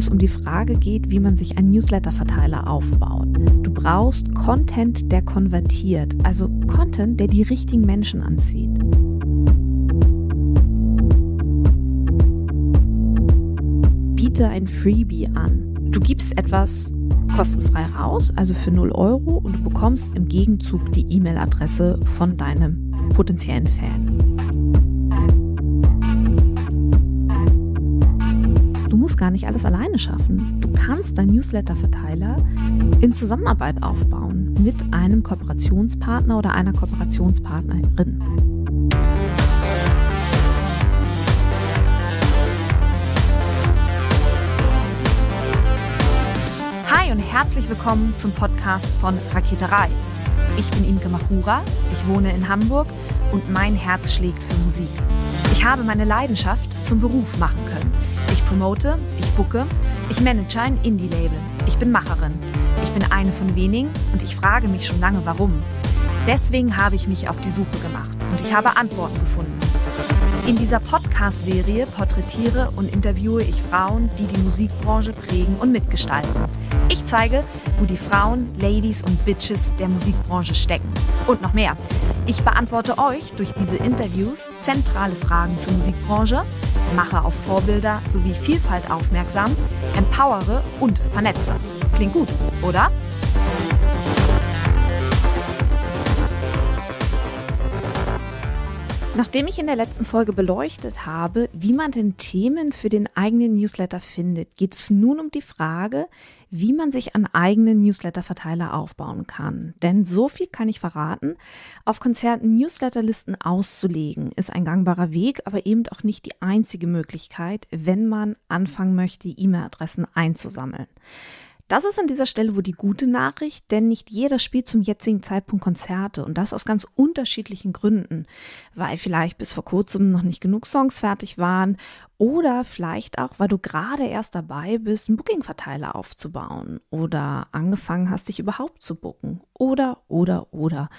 es um die Frage geht, wie man sich einen Newsletter-Verteiler aufbaut. Du brauchst Content, der konvertiert, also Content, der die richtigen Menschen anzieht. Biete ein Freebie an. Du gibst etwas kostenfrei raus, also für 0 Euro, und du bekommst im Gegenzug die E-Mail-Adresse von deinem potenziellen Fan. Musst gar nicht alles alleine schaffen. Du kannst deinen Newsletter-Verteiler in Zusammenarbeit aufbauen mit einem Kooperationspartner oder einer Kooperationspartnerin. Hi und herzlich willkommen zum Podcast von Raketerei. Ich bin Imke Machura, ich wohne in Hamburg und mein Herz schlägt für Musik. Ich habe meine Leidenschaft zum Beruf machen können. Ich promote, ich booke, ich manage ein Indie-Label. Ich bin Macherin. Ich bin eine von wenigen und ich frage mich schon lange, warum. Deswegen habe ich mich auf die Suche gemacht und ich habe Antworten gefunden. In dieser Podcast-Serie porträtiere und interviewe ich Frauen, die die Musikbranche prägen und mitgestalten. Ich zeige, wo die Frauen, Ladies und Bitches der Musikbranche stecken. Und noch mehr. Ich beantworte euch durch diese Interviews zentrale Fragen zur Musikbranche, mache auf Vorbilder sowie Vielfalt aufmerksam, empowere und vernetze. Klingt gut, oder? Nachdem ich in der letzten Folge beleuchtet habe, wie man denn Themen für den eigenen Newsletter findet, geht es nun um die Frage, wie man sich einen eigenen Newsletter-Verteiler aufbauen kann. Denn so viel kann ich verraten, auf Konzerten Newsletterlisten auszulegen, ist ein gangbarer Weg, aber eben auch nicht die einzige Möglichkeit, wenn man anfangen möchte, E-Mail-Adressen einzusammeln. Das ist an dieser Stelle wohl die gute Nachricht, denn nicht jeder spielt zum jetzigen Zeitpunkt Konzerte und das aus ganz unterschiedlichen Gründen, weil vielleicht bis vor kurzem noch nicht genug Songs fertig waren oder vielleicht auch, weil du gerade erst dabei bist, einen Booking-Verteiler aufzubauen oder angefangen hast, dich überhaupt zu booken. Oder, oder, oder.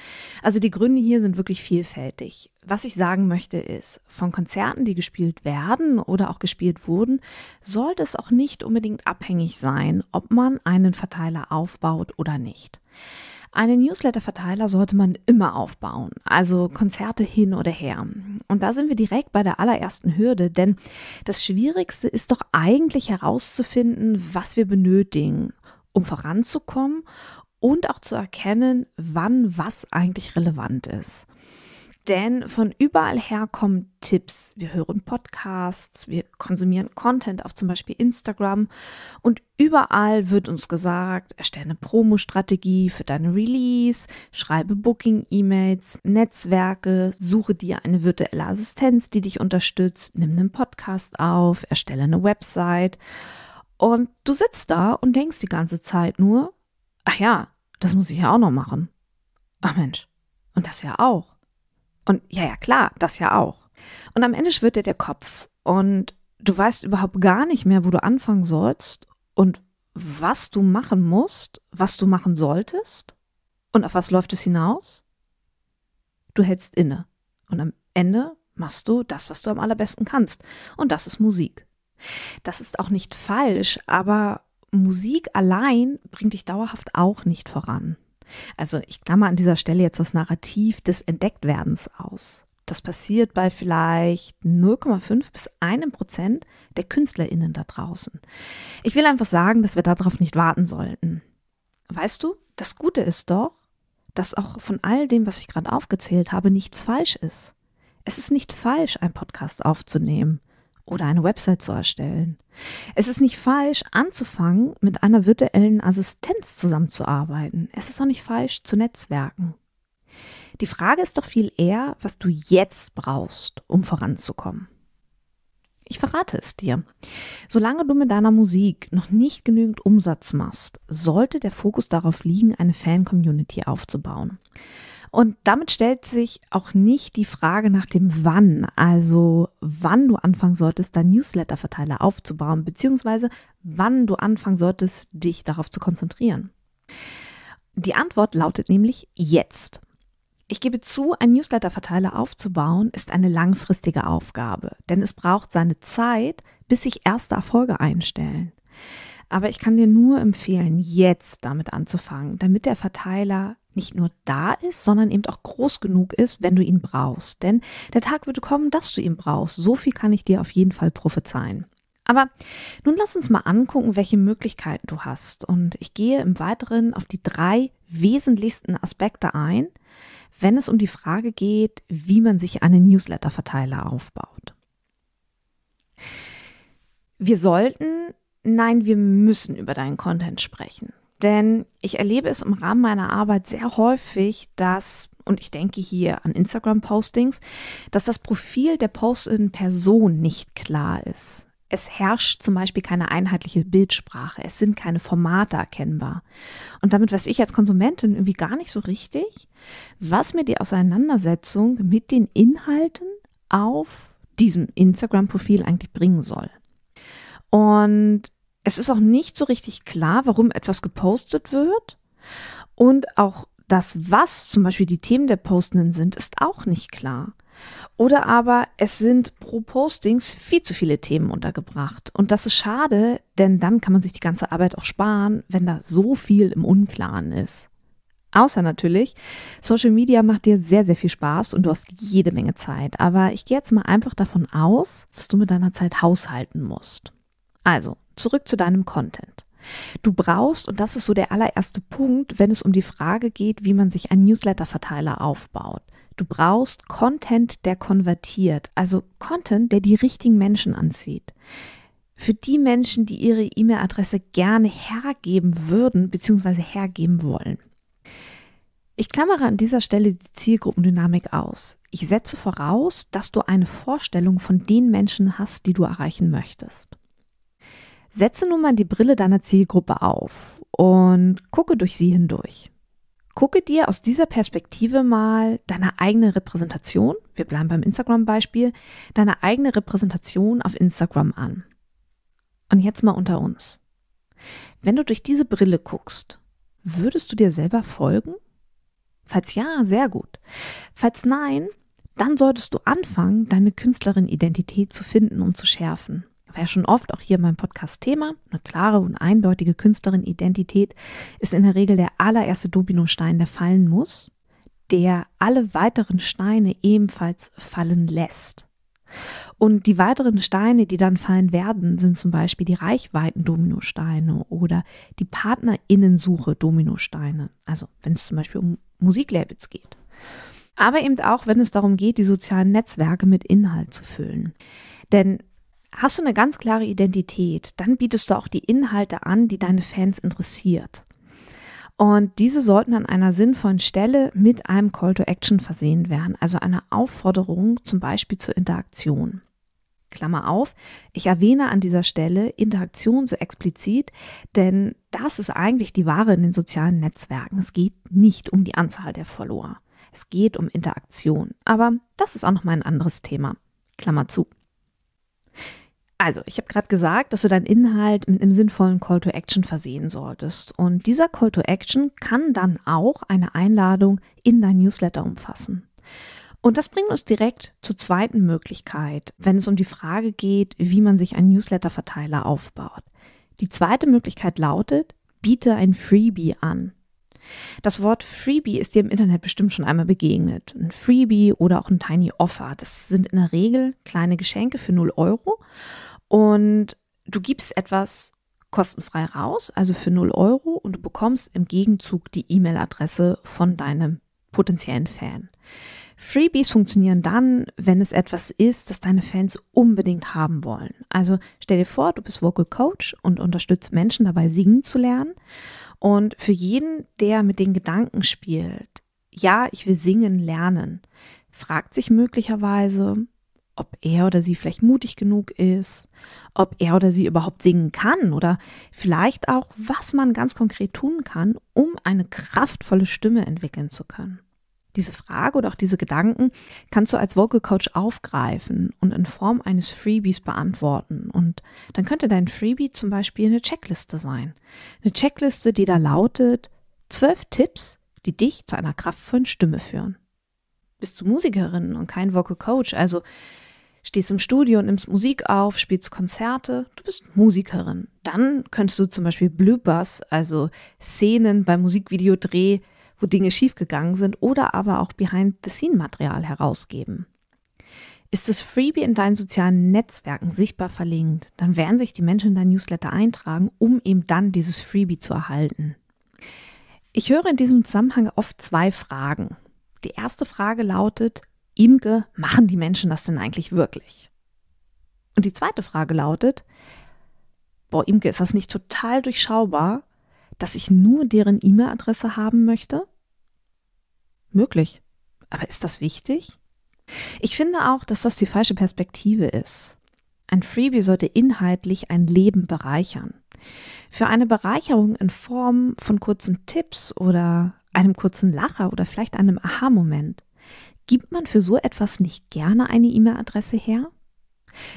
Also die Gründe hier sind wirklich vielfältig. Was ich sagen möchte ist, von Konzerten, die gespielt werden oder auch gespielt wurden, sollte es auch nicht unbedingt abhängig sein, ob man einen Verteiler aufbaut oder nicht. Einen Newsletter-Verteiler sollte man immer aufbauen, also Konzerte hin oder her. Und da sind wir direkt bei der allerersten Hürde, denn das Schwierigste ist doch eigentlich herauszufinden, was wir benötigen, um voranzukommen und auch zu erkennen, wann was eigentlich relevant ist. Denn von überall her kommen Tipps. Wir hören Podcasts, wir konsumieren Content auf zum Beispiel Instagram und überall wird uns gesagt, erstelle eine Promo-Strategie für deine Release, schreibe Booking-E-Mails, Netzwerke, suche dir eine virtuelle Assistenz, die dich unterstützt, nimm einen Podcast auf, erstelle eine Website. Und du sitzt da und denkst die ganze Zeit nur, ach ja, das muss ich ja auch noch machen. Ach Mensch, und das ja auch. Und ja, ja, klar, das ja auch. Und am Ende schwirrt dir der Kopf und du weißt überhaupt gar nicht mehr, wo du anfangen sollst und was du machen musst, was du machen solltest und auf was läuft es hinaus? Du hältst inne und am Ende machst du das, was du am allerbesten kannst und das ist Musik. Das ist auch nicht falsch, aber Musik allein bringt dich dauerhaft auch nicht voran. Also ich klammer an dieser Stelle jetzt das Narrativ des Entdecktwerdens aus. Das passiert bei vielleicht 0,5 bis 1 Prozent der KünstlerInnen da draußen. Ich will einfach sagen, dass wir darauf nicht warten sollten. Weißt du, das Gute ist doch, dass auch von all dem, was ich gerade aufgezählt habe, nichts falsch ist. Es ist nicht falsch, einen Podcast aufzunehmen oder eine Website zu erstellen. Es ist nicht falsch, anzufangen, mit einer virtuellen Assistenz zusammenzuarbeiten. Es ist auch nicht falsch, zu netzwerken. Die Frage ist doch viel eher, was du jetzt brauchst, um voranzukommen. Ich verrate es dir. Solange du mit deiner Musik noch nicht genügend Umsatz machst, sollte der Fokus darauf liegen, eine Fan-Community aufzubauen. Und damit stellt sich auch nicht die Frage nach dem Wann, also wann du anfangen solltest, deinen Newsletter-Verteiler aufzubauen, beziehungsweise wann du anfangen solltest, dich darauf zu konzentrieren. Die Antwort lautet nämlich jetzt. Ich gebe zu, einen Newsletter-Verteiler aufzubauen ist eine langfristige Aufgabe, denn es braucht seine Zeit, bis sich erste Erfolge einstellen. Aber ich kann dir nur empfehlen, jetzt damit anzufangen, damit der Verteiler nicht nur da ist, sondern eben auch groß genug ist, wenn du ihn brauchst. Denn der Tag würde kommen, dass du ihn brauchst. So viel kann ich dir auf jeden Fall prophezeien. Aber nun lass uns mal angucken, welche Möglichkeiten du hast. Und ich gehe im Weiteren auf die drei wesentlichsten Aspekte ein, wenn es um die Frage geht, wie man sich einen Newsletter-Verteiler aufbaut. Wir sollten, nein, wir müssen über deinen Content sprechen. Denn ich erlebe es im Rahmen meiner Arbeit sehr häufig, dass, und ich denke hier an Instagram-Postings, dass das Profil der postenden Person nicht klar ist. Es herrscht zum Beispiel keine einheitliche Bildsprache. Es sind keine Formate erkennbar. Und damit weiß ich als Konsumentin irgendwie gar nicht so richtig, was mir die Auseinandersetzung mit den Inhalten auf diesem Instagram-Profil eigentlich bringen soll. Und es ist auch nicht so richtig klar, warum etwas gepostet wird. Und auch das, was zum Beispiel die Themen der Postenden sind, ist auch nicht klar. Oder aber es sind pro Postings viel zu viele Themen untergebracht. Und das ist schade, denn dann kann man sich die ganze Arbeit auch sparen, wenn da so viel im Unklaren ist. Außer natürlich, Social Media macht dir sehr, sehr viel Spaß und du hast jede Menge Zeit. Aber ich gehe jetzt mal einfach davon aus, dass du mit deiner Zeit haushalten musst. Also, zurück zu deinem Content. Du brauchst, und das ist so der allererste Punkt, wenn es um die Frage geht, wie man sich einen Newsletter-Verteiler aufbaut. Du brauchst Content, der konvertiert, also Content, der die richtigen Menschen anzieht. Für die Menschen, die ihre E-Mail-Adresse gerne hergeben würden bzw. hergeben wollen. Ich klammere an dieser Stelle die Zielgruppendynamik aus. Ich setze voraus, dass du eine Vorstellung von den Menschen hast, die du erreichen möchtest. Setze nun mal die Brille deiner Zielgruppe auf und gucke durch sie hindurch. Gucke dir aus dieser Perspektive mal deine eigene Repräsentation, wir bleiben beim Instagram-Beispiel, deine eigene Repräsentation auf Instagram an. Und jetzt mal unter uns. Wenn du durch diese Brille guckst, würdest du dir selber folgen? Falls ja, sehr gut. Falls nein, dann solltest du anfangen, deine Künstlerin-Identität zu finden und zu schärfen war ja schon oft auch hier in meinem Podcast Thema. Eine klare und eindeutige Künstlerin-Identität ist in der Regel der allererste Dominostein, der fallen muss, der alle weiteren Steine ebenfalls fallen lässt. Und die weiteren Steine, die dann fallen werden, sind zum Beispiel die Reichweiten-Dominosteine oder die Partnerinnensuche-Dominosteine. Also wenn es zum Beispiel um Musiklabels geht. Aber eben auch, wenn es darum geht, die sozialen Netzwerke mit Inhalt zu füllen. Denn Hast du eine ganz klare Identität, dann bietest du auch die Inhalte an, die deine Fans interessiert. Und diese sollten an einer sinnvollen Stelle mit einem Call to Action versehen werden, also einer Aufforderung zum Beispiel zur Interaktion. Klammer auf, ich erwähne an dieser Stelle Interaktion so explizit, denn das ist eigentlich die Ware in den sozialen Netzwerken. Es geht nicht um die Anzahl der Follower. Es geht um Interaktion. Aber das ist auch noch mal ein anderes Thema. Klammer zu. Also, ich habe gerade gesagt, dass du deinen Inhalt mit einem sinnvollen Call to Action versehen solltest. Und dieser Call to Action kann dann auch eine Einladung in dein Newsletter umfassen. Und das bringt uns direkt zur zweiten Möglichkeit, wenn es um die Frage geht, wie man sich einen Newsletter-Verteiler aufbaut. Die zweite Möglichkeit lautet, biete ein Freebie an. Das Wort Freebie ist dir im Internet bestimmt schon einmal begegnet. Ein Freebie oder auch ein Tiny Offer. Das sind in der Regel kleine Geschenke für 0 Euro und du gibst etwas kostenfrei raus, also für 0 Euro, und du bekommst im Gegenzug die E-Mail-Adresse von deinem potenziellen Fan. Freebies funktionieren dann, wenn es etwas ist, das deine Fans unbedingt haben wollen. Also stell dir vor, du bist Vocal Coach und unterstützt Menschen dabei, singen zu lernen. Und für jeden, der mit den Gedanken spielt, ja, ich will singen lernen, fragt sich möglicherweise, ob er oder sie vielleicht mutig genug ist, ob er oder sie überhaupt singen kann oder vielleicht auch, was man ganz konkret tun kann, um eine kraftvolle Stimme entwickeln zu können. Diese Frage oder auch diese Gedanken kannst du als Vocal Coach aufgreifen und in Form eines Freebies beantworten. Und dann könnte dein Freebie zum Beispiel eine Checkliste sein. Eine Checkliste, die da lautet, zwölf Tipps, die dich zu einer kraftvollen Stimme führen. Bist du Musikerin und kein Vocal Coach, also stehst im Studio und nimmst Musik auf, spielst Konzerte, du bist Musikerin. Dann könntest du zum Beispiel Bloopers, also Szenen beim Musikvideodreh, wo Dinge schiefgegangen sind, oder aber auch Behind-the-Scene-Material herausgeben. Ist das Freebie in deinen sozialen Netzwerken sichtbar verlinkt, dann werden sich die Menschen in dein Newsletter eintragen, um eben dann dieses Freebie zu erhalten. Ich höre in diesem Zusammenhang oft zwei Fragen. Die erste Frage lautet, Imke, machen die Menschen das denn eigentlich wirklich? Und die zweite Frage lautet, boah, Imke, ist das nicht total durchschaubar, dass ich nur deren E-Mail-Adresse haben möchte? Möglich. Aber ist das wichtig? Ich finde auch, dass das die falsche Perspektive ist. Ein Freebie sollte inhaltlich ein Leben bereichern. Für eine Bereicherung in Form von kurzen Tipps oder einem kurzen Lacher oder vielleicht einem Aha-Moment Gibt man für so etwas nicht gerne eine E-Mail-Adresse her?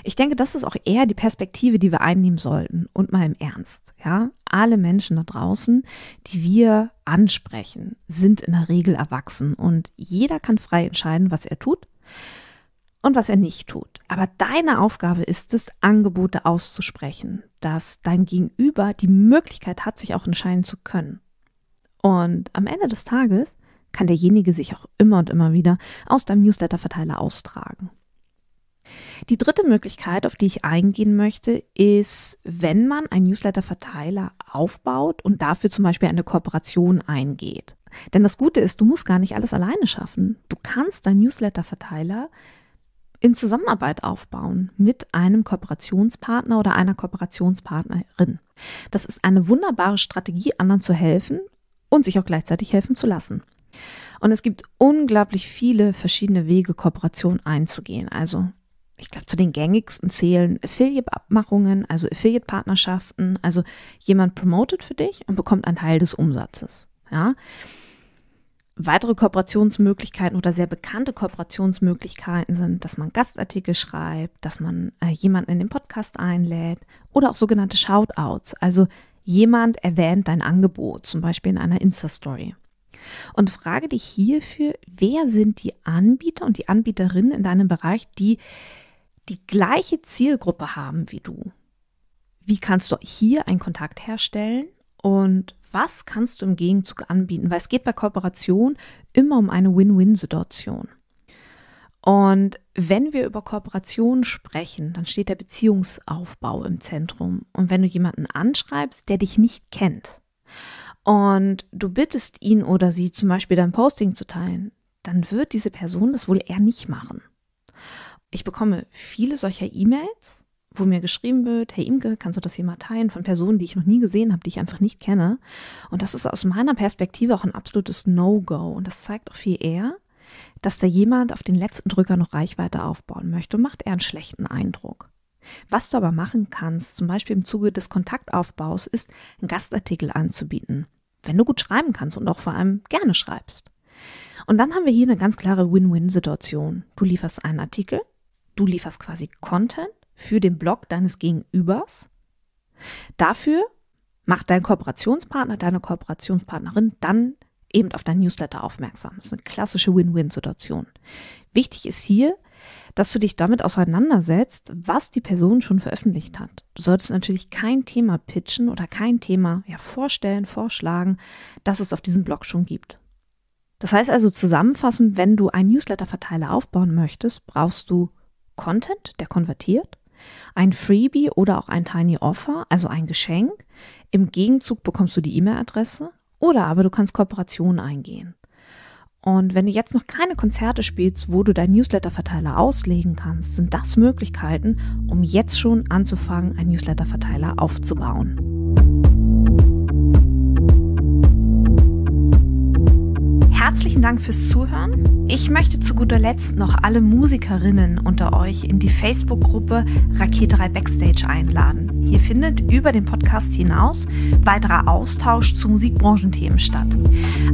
Ich denke, das ist auch eher die Perspektive, die wir einnehmen sollten. Und mal im Ernst, ja. Alle Menschen da draußen, die wir ansprechen, sind in der Regel erwachsen und jeder kann frei entscheiden, was er tut und was er nicht tut. Aber deine Aufgabe ist es, Angebote auszusprechen, dass dein Gegenüber die Möglichkeit hat, sich auch entscheiden zu können. Und am Ende des Tages kann derjenige sich auch immer und immer wieder aus deinem Newsletter-Verteiler austragen. Die dritte Möglichkeit, auf die ich eingehen möchte, ist, wenn man einen Newsletter-Verteiler aufbaut und dafür zum Beispiel eine Kooperation eingeht. Denn das Gute ist, du musst gar nicht alles alleine schaffen. Du kannst deinen Newsletter-Verteiler in Zusammenarbeit aufbauen mit einem Kooperationspartner oder einer Kooperationspartnerin. Das ist eine wunderbare Strategie, anderen zu helfen und sich auch gleichzeitig helfen zu lassen. Und es gibt unglaublich viele verschiedene Wege, Kooperation einzugehen. Also ich glaube, zu den gängigsten zählen Affiliate-Abmachungen, also Affiliate-Partnerschaften. Also jemand promotet für dich und bekommt einen Teil des Umsatzes. Ja. Weitere Kooperationsmöglichkeiten oder sehr bekannte Kooperationsmöglichkeiten sind, dass man Gastartikel schreibt, dass man äh, jemanden in den Podcast einlädt oder auch sogenannte Shoutouts. Also jemand erwähnt dein Angebot, zum Beispiel in einer Insta-Story. Und frage dich hierfür, wer sind die Anbieter und die Anbieterinnen in deinem Bereich, die die gleiche Zielgruppe haben wie du? Wie kannst du hier einen Kontakt herstellen und was kannst du im Gegenzug anbieten? Weil es geht bei Kooperation immer um eine Win-Win-Situation. Und wenn wir über Kooperation sprechen, dann steht der Beziehungsaufbau im Zentrum. Und wenn du jemanden anschreibst, der dich nicht kennt und du bittest ihn oder sie zum Beispiel dein Posting zu teilen, dann wird diese Person das wohl eher nicht machen. Ich bekomme viele solcher E-Mails, wo mir geschrieben wird, hey Imke, kannst du das hier mal teilen von Personen, die ich noch nie gesehen habe, die ich einfach nicht kenne. Und das ist aus meiner Perspektive auch ein absolutes No-Go. Und das zeigt auch viel eher, dass da jemand auf den letzten Drücker noch Reichweite aufbauen möchte und macht eher einen schlechten Eindruck. Was du aber machen kannst, zum Beispiel im Zuge des Kontaktaufbaus, ist, einen Gastartikel anzubieten wenn du gut schreiben kannst und auch vor allem gerne schreibst. Und dann haben wir hier eine ganz klare Win-Win-Situation. Du lieferst einen Artikel, du lieferst quasi Content für den Blog deines Gegenübers. Dafür macht dein Kooperationspartner, deine Kooperationspartnerin dann eben auf dein Newsletter aufmerksam. Das ist eine klassische Win-Win-Situation. Wichtig ist hier, dass du dich damit auseinandersetzt, was die Person schon veröffentlicht hat. Du solltest natürlich kein Thema pitchen oder kein Thema ja, vorstellen, vorschlagen, das es auf diesem Blog schon gibt. Das heißt also zusammenfassend, wenn du einen Newsletter-Verteiler aufbauen möchtest, brauchst du Content, der konvertiert, ein Freebie oder auch ein Tiny Offer, also ein Geschenk. Im Gegenzug bekommst du die E-Mail-Adresse oder aber du kannst Kooperationen eingehen. Und wenn du jetzt noch keine Konzerte spielst, wo du deinen Newsletter-Verteiler auslegen kannst, sind das Möglichkeiten, um jetzt schon anzufangen, einen Newsletter-Verteiler aufzubauen. Herzlichen Dank fürs Zuhören. Ich möchte zu guter Letzt noch alle Musikerinnen unter euch in die Facebook-Gruppe Raketerei Backstage einladen. Hier findet über den Podcast hinaus weiterer Austausch zu Musikbranchenthemen statt.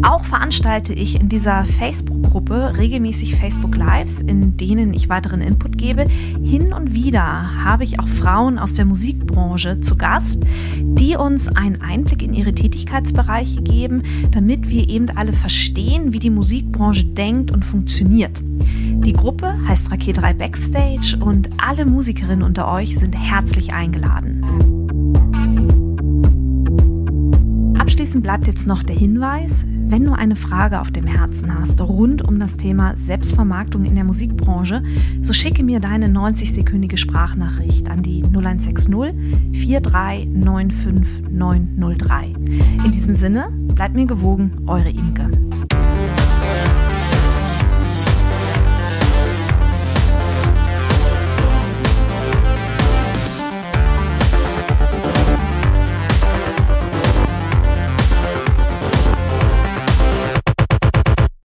Auch veranstalte ich in dieser Facebook-Gruppe regelmäßig Facebook Lives, in denen ich weiteren Input gebe. Hin und wieder habe ich auch Frauen aus der Musikbranche zu Gast, die uns einen Einblick in ihre Tätigkeitsbereiche geben, damit wir eben alle verstehen, wie die Musikbranche denkt und funktioniert. Die Gruppe heißt Raket 3 Backstage und alle Musikerinnen unter euch sind herzlich eingeladen. Abschließend bleibt jetzt noch der Hinweis, wenn du eine Frage auf dem Herzen hast rund um das Thema Selbstvermarktung in der Musikbranche, so schicke mir deine 90-sekündige Sprachnachricht an die 0160 4395903. In diesem Sinne, bleibt mir gewogen, eure Imke.